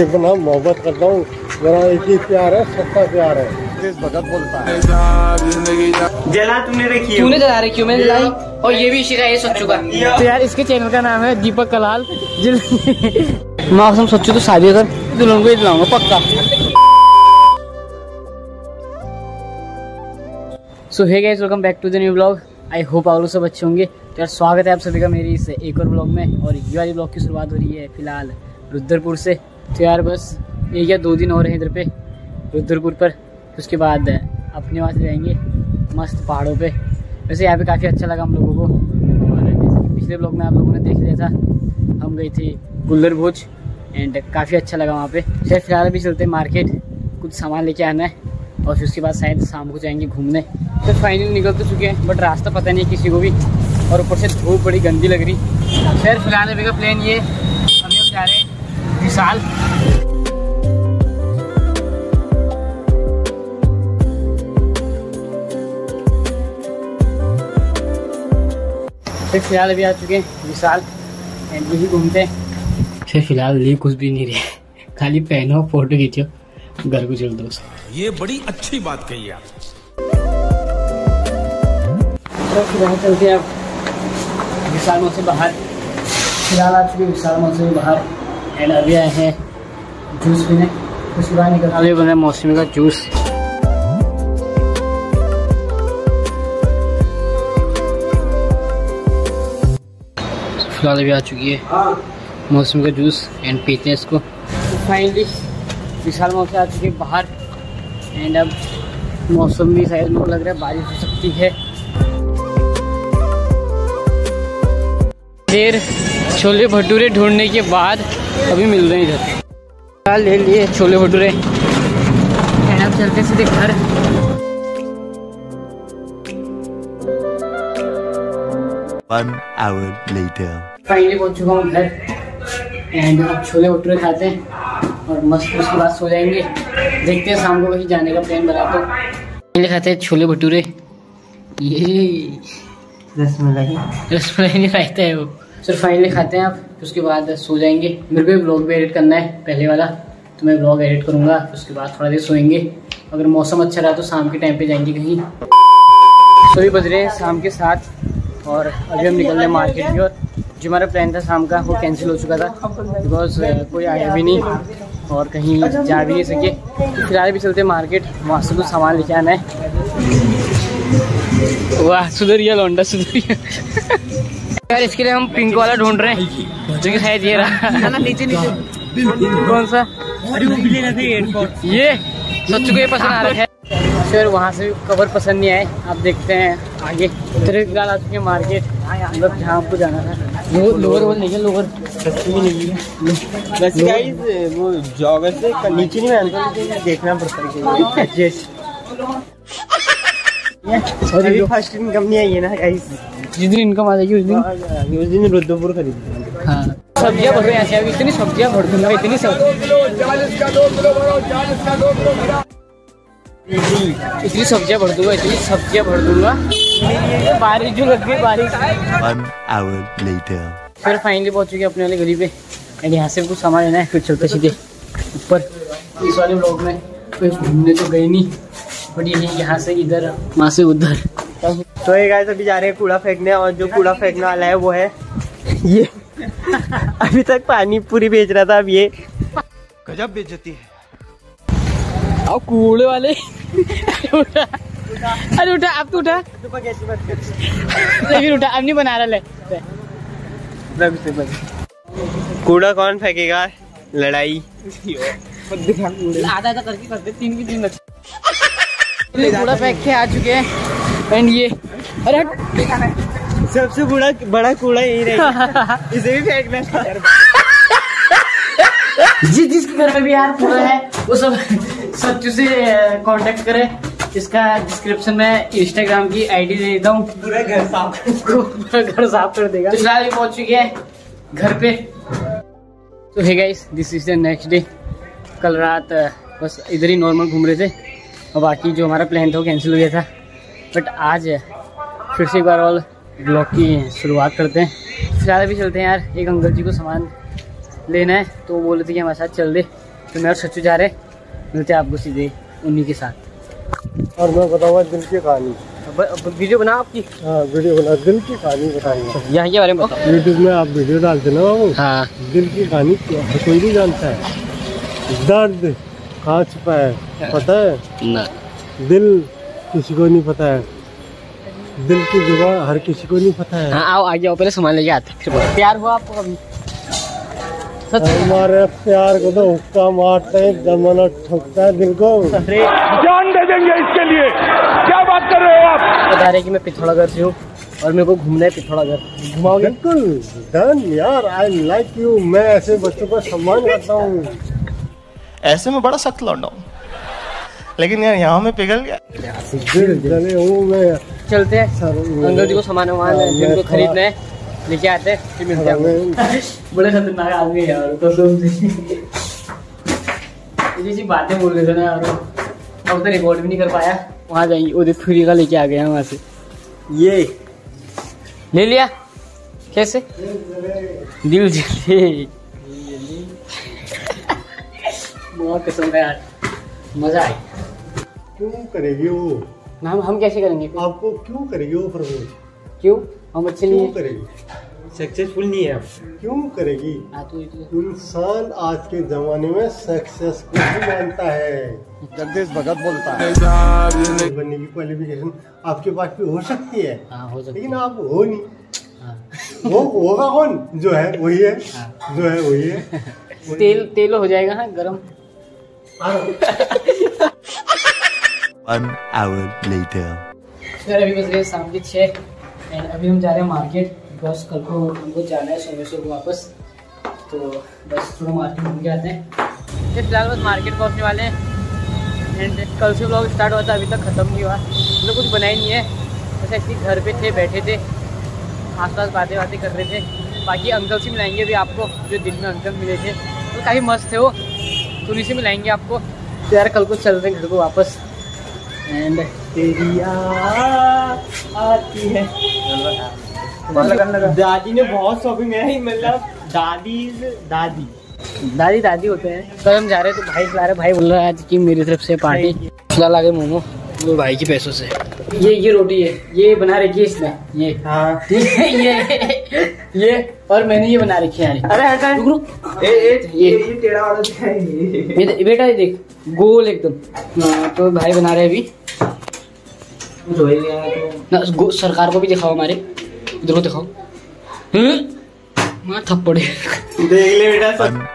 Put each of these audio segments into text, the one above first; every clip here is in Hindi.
देखो ना मोहब्बत करता हूँ। मेरा एक ही प्यार है सबका प्यार है। भगत बोलता है। जला तुमने रखी तूने जला रखी मैंने जलाई। और ये भी शिका सच्चू का। तो यार इसके चैनल का नाम है दीपक कलाल। जिल मौसम सच्चू तो शादी कर दुल्हन को ही दिलाऊँगा पक्का। So hey guys welcome back to the new blog I hope आप लोग सब अच्छे होंगे। तो यार स्वागत है आप सभी का मेरी इस एक और ब्लॉग में। और ये वाली ब्लॉग की शुरुआत हो रही है फ़िलहाल रुद्रपुर से। तो यार बस एक या दो दिन और हैं इधर पे? रुद्रपुर पर। उसके बाद अपने वहाँ से जाएँगे मस्त पहाड़ों पे। वैसे यहाँ पे काफ़ी अच्छा लगा हम लोगों को। और पिछले ब्लॉग में आप लोगों ने देख लिया था, हम गए थे गुल्लर भोज एंड काफ़ी अच्छा लगा वहाँ पे। फिर फ़िलहाल अभी चलते हैं मार्केट, कुछ सामान लेके आना है और फिर उसके बाद शायद शाम को जाएँगे घूमने। तो फाइनली निकल तो चुके हैं बट रास्ता पता नहीं किसी को भी। और ऊपर से धूप बड़ी गंदी लग रही। खैर, फ़िलहाल अभी का प्लान ये विशाल फिर फ़िलहाल अभी आ चुके हैं विशाल एंड यही घूमते हैं। फिर फ़िलहाल लिए कुछ भी नहीं रहे। खाली पहनो फ़ोटो खींचो घर को चल दो ये बड़ी अच्छी बात कही आप। तो फ़िलहाल चलते हैं अब। विशाल मौसम से बाहर। फ़िलहाल आ चुके विशाल मौसम से बाहर। एंड अभी आए हैं जूस पीने। उसके बाद निकल। अभी बना मौसमी का जूस फ़िलहाल अभी आ चुकी है मौसमी का जूस एंड पीते हैं इसको। फाइनली विशाल मौसम आ चुकी है बाहर। एंड अब मौसम भी शायद को लग रहा है बारिश हो सकती है। देर छोले भटूरे ढूँढने के बाद अभी मिल रहे हैं इधर। ले लिए छोले भटूरे। एंड अब चलते सीधे घर। One hour later. फाइनली पहुँच चुका हूँ घर। एंड अब छोले भटूरे खाते हैं और मस्त उसके बाद सो जाएँगे। देखते हैं शाम को कहीं जाने का प्लान बना तो। फाइनली खाते हैं छोले भटूरे। ये। रसमलाई। रसमलाई नहीं खाते हैं वो। सर फाइनली खाते हैं आप, उसके बाद सो जाएँगे। मेरे को ब्लॉग भी एडिट करना है, पहले वाला। तो मैं ब्लॉग एडिट करूँगा, उसके बाद थोड़ा देर सोएँगे। अगर मौसम अच्छा रहा तो शाम के टाइम पे जाएँगे कहीं। सो भी बज रहे हैं शाम के साथ और अभी हम निकल रहे हैं मार्केट की और जो हमारा प्लान था शाम का, वो कैंसिल हो चुका था बिकॉज़ कोई आया भी नहीं, और कहीं जा भी नहीं सके। फ़िलहाल भी चलते मार्केट वहाँ से कुछ सामान लेके आना है। वाह, सुधरिया लौंडा, सुधरिया। यार इसके लिए हम पिंक वाला ढूंढ रहे हैं। जो कि शायद ये रहा। नीचे नीचे। कौन सा? अरे वो भी लेना था ये सच्चू को ये पसंद आ रहा है। फिर वहाँ से कवर पसंद नहीं आए। आप देखते हैं आगे। तेरे फ़िलहाल आ चुके हैं मार्केट मतलब जहाँ आपको जाना था। वो लोअर वो नहीं है लोअर। सस्ती भी नहीं है। बस गाइस वो जॉगर से नीचे नहीं लेकिन देखना पड़ता है। अभी फ़र्स्ट इनकम नहीं आई है ना गाइस जिस दिन इनकम आ जाएगी उस दिन? उस दिन रुद्रपुर खरीद हाँ। सब्ज़ियाँ भर से इतनी सब्ज़ियाँ भर दूँगा इतनी सब्ज़ी इतनी सब्ज़ियाँ भर दूँगा इतनी सब्ज़ियाँ भर दूँगा। बारिश जो लग गई बारिश। One hour later. फिर फाइनली पहुँच चुके अपने वाली गली पे। एंड यहाँ से कुछ सामान लेना है फिर चलते सीधे ऊपर। इस वाले ब्लॉग में कोई घूमने तो गए नहीं। बट ये यहाँ से इधर। वहाँ से उधर। तो ये गाइस अभी जा रहे हैं कूड़ा फेंकने और जो कूड़ा फेंकने वाला है वो है ये। अभी तक पानी पूरी बेच रहा था अब ये। गजब बेचती है। अब कूड़े वाले। उठा। अरे उठा अब तो उठा। फिर उठा। अब नहीं बना रहा ले। कूड़ा कौन फेंकेगा? लड़ाई। आधा आधा करके करते तीन की तीन बच्चे कूड़ा फेंक के आ चुके हैं। एंड ये अरे सबसे बड़ा बड़ा कूड़ा यही रहेगा इसे भी फेंकना जिस जिसके घर में भी यार कूड़ा है वो सब सच्चू से कांटेक्ट करें। इसका डिस्क्रिप्शन में इंस्टाग्राम की आईडी दे देता हूँ। पूरा घर साफ़ पूरा घर साफ़ कर देगा। तो फ़िलहाल ये पहुँच चुके हैं घर पे। तो है guys this is the next day कल रात बस इधर ही नॉर्मल घूम रहे थे। और बाकी जो हमारा प्लान था वो कैंसिल हो गया था। बट आज फिर से एक बार और ब्लॉग की शुरुआत करते हैं। फ़िलहाल अभी चलते हैं यार एक अंकल जी को सामान लेना है तो वो बोले थे कि हमारे साथ चल दे। तो मैं और सच्चू जा रहे मिलते हैं आपको सीधे उन्हीं के साथ। और मैं बताऊँगा दिल की कहानी। वीडियो बना आपकी? हाँ वीडियो बना दिल की कहानी बताऊँगा यहाँ के बारे में यूट्यूब में आप वीडियो डालते ना बाबू? हाँ। दिल की कहानी कोई नहीं जानता है। दर्द। कहाँ छुपा है पता है? ना। दिल किसी को नहीं पता है। दिल की ज़ुबान हर किसी को नहीं पता है। हाँ आओ आगे आओ पहले सामान लेके आते फिर बोलो। प्यार हुआ आपको कभी? सच हमारे प्यार को तो हुक्का मारते हैं जमाना ठोकता है दिल को। जान दे देंगे इसके लिए। क्या बात कर रहे हो आप? बता रहे कि मैं पिथौरागढ़ से हूँ और मेरे को घूमना है पिथौरागढ़। घुमाओगे बिल्कुल डन यार आई लाइक यू मैं ऐसे बच्चों का सम्मान करता हूँ। ऐसे में बड़ा सख्त लौंडा हूँ। लेकिन यार यहाँ में पिघल गया। चलते हैं। सर अंकल जी को सामान वामान हाँ, जिनको खरीदना है लेके आते हैं फिर मिलते हैं बड़े खतरनाक आदमी है यार तो जी बातें बोल रहे थे ना यार। अब तो रिकॉर्ड भी नहीं कर पाया। वहाँ जाएँगे उदित खुरी का लेके आ गए हैं वहाँ से। ये। ले लिया? कैसे? दिल जले बहुत कसम है यार मज़ा आई क्यों करेगी वो? ना हम हम कैसे करेंगे? फिर? आपको क्यों करेगी वो प्रपोज क्यों? हम अच्छे नहीं क्यों हैं। करेगी? सक्सेसफुल नहीं है क्यों करेगी? हाँ, तो तो- इंसान आज के जमाने में सक्सेस को ही मानता है। जगदीश भगत बोलता है। बनने की क्वालिफिकेशन आपके पास भी हो सकती है। हाँ हो सकता लेकिन आप हो नहीं। हाँ। वो होगा कौन? जो है वही है। जो है वही है। तेल तेल हो जाएगा हाँ गरम। One hour later. सर अभी बज गए शाम के छः एंड अभी हम जा रहे हैं मार्केट बिकॉज़ कल को हमको जाना है सोमेश्वर को वापस तो बस थोड़ा मार्केट घूम के आते हैं। ये फ़िलहाल बस मार्केट पहुँचने वाले हैं एंड कल से ब्लॉग स्टार्ट हुआ था अभी तक ख़त्म नहीं हुआ। मतलब कुछ बनाया ही नहीं है बस ऐसे घर पे थे बैठे थे आस पास बातें बातें कर रहे थे। बाकी अंकल से मिलाएँगे भी आपको जो दिन में अंकल मिले थे। तो काफ़ी मस्त थे वो। तो उन्हीं से मिलाएँगे आपको। तो यार कल को चल रहे घर को वापस। एंड तेरी आती है। दादी ने बहुत शॉपिंग है मतलब दादी दादी। दादी दादी होते हैं। कल हम जा रहे हैं तो भाई खिला रहे भाई बोल रहा है आज कि मेरी तरफ़ से पार्टी आ गए मोमो। वो भाई के पैसों से। ये ये रोटी है। ये बना रखी है इसने। ये। हाँ। ये। ये और मैंने ये बना रखी है अरे हटा रुक रुक। ए, ए, ये। ये टेढ़ा वाला दिखाएँगे ये बेटा ये देख गोल एकदम। हाँ, तो भाई बना रहे हैं अभी। ना सरकार को भी दिखाओ हमारे। इधर को दिखाओ। माँ थप्पड़े देख ले बेटा सब।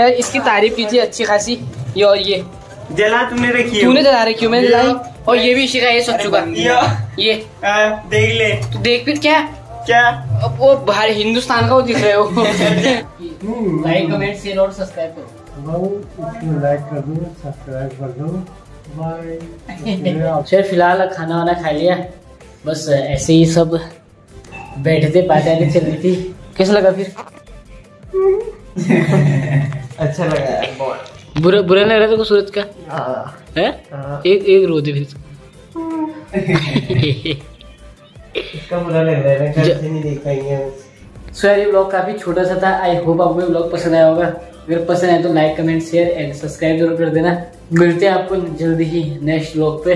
यार इसकी तारीफ़ कीजिए अच्छी खासी। ये और ये। जला तुमने रखी है। तूने जला रखी हो मैंने जलाई और ये भी इसी का ये सच्चू का ये। हाँ, देख ले। तू देख फिर क्या? क्या? अब वो बाहर हिंदुस्तान का वो दिख रहे हो। लाइक कमेंट शेयर और सब्सक्राइब करो। लाइक कर दो सब्सक्राइब कर दो। बाय सर फ़िलहाल खाना वाना खा लिया। बस ऐसे ही सब। बैठे थे बातें चल रही थी। कैसा लगा फिर? अच्छा लगा यार बुरा बुरा नहीं लग रहा था सूरज का? हाँ, है? हाँ। एक एक रो दे फिर। इसका बुरा लग रहा है घर से नहीं देख पाएँगे सो यार ये ब्लॉग काफ़ी छोटा सा था। आई होप आपको ये ब्लॉग पसंद आया होगा। अगर पसंद आए तो like comment share and subscribe ज़रूर कर देना। मिलते हैं आपको जल्दी ही नेक्स्ट ब्लॉग पे।